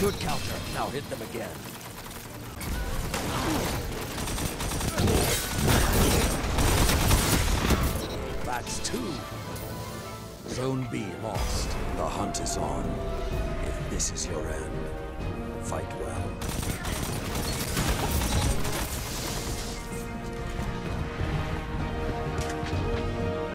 Good counter. Now hit them again. That's two. Zone B lost. The hunt is on. If this is your end.